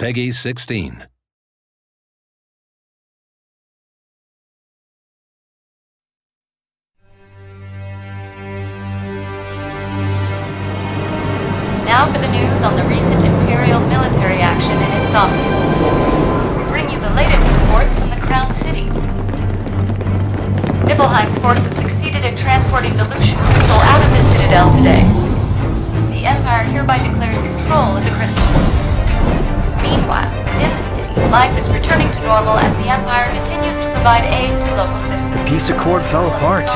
Peggy 16. Now for the news on the recent Imperial military action in Insomnia. We bring you the latest reports from the Crown City. Niflheim's forces succeeded in transporting the Lucian Crystal out of the Citadel today. The Empire hereby declares control of the crystal. Life is returning to normal as the Empire continues to provide aid to local citizens. The peace Accord fell apart.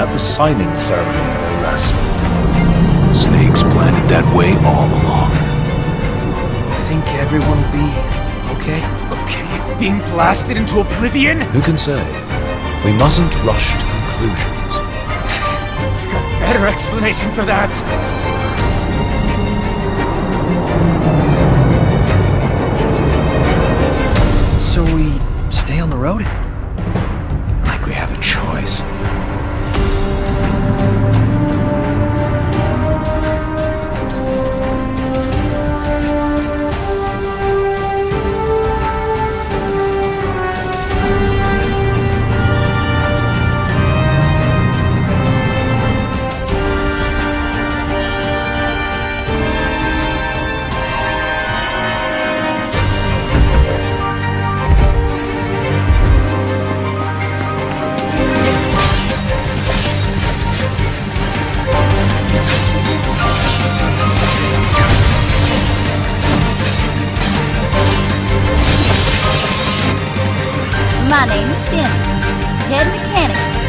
At the signing ceremony, no less. Snakes planned it that way all along. You think everyone will be okay? Okay, being blasted into oblivion? Who can say? We mustn't rush to conclusions. Better explanation for that. The road? My name is Sim, head mechanic.